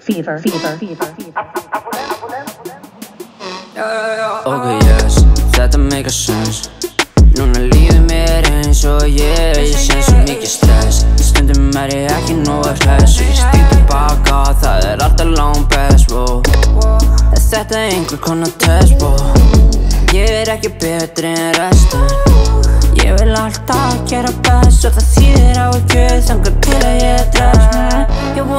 fever, fever, fever, fever. Ok, yes, þetta make a sense. Núna líður mér eins og ég Ég sé svo mikið stress Stundum er ég ekki nógu hress Og ég stíl tilbaka, það er alltaf langt best. Þetta er einhver konar test. Ég er ekki betri en restin Ég vil alltaf gera best Og það þýðir á ekki þangar til að ég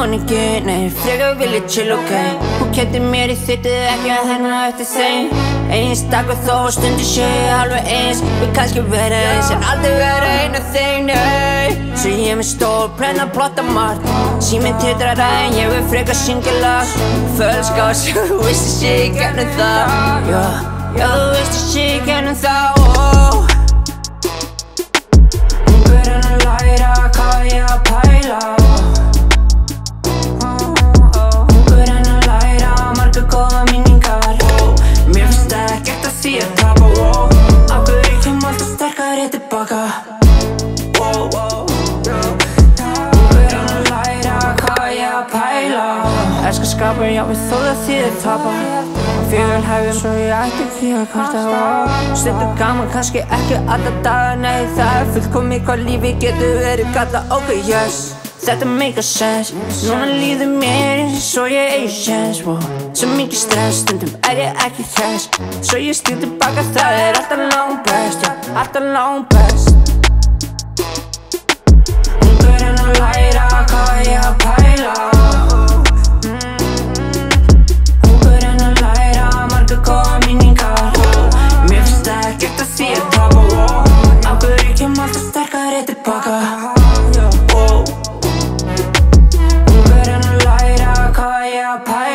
von ekki, nei, frekar vil ég chill, ok. Hún kætti mér í þittið ekki að hennar eftir þeim. Eins dag og þó stundir sé ég alveg eins. Við kannski vera eins en aldrei vera einu þeim, nei. Svo ég er með stór, plenna plotta margt Síminn titrar en ég vil frekar syngja lag. Fölska og svo þú veist að sé ég gennum það. Já, já, þú veist að sé ég gennum það, oh tilbaka Ungur en að læra hvað ég að pæla Elskar skapur, já við þó það þýðir tapa Fjögur hefðum. Svo ég ætti því að kvarta. Á Stundum gaman, kannski ekki alla daga Nei, það er fullkomið hvað lífi getur verið galla Ok, yes, þetta make a sense. Núna líður mér eins og ég eigi chance. Wow. Svo mikið stress, stundum er ég ekki hress Svo ég stíl tilbaka, það er alltaf langt best alltaf langt best vampire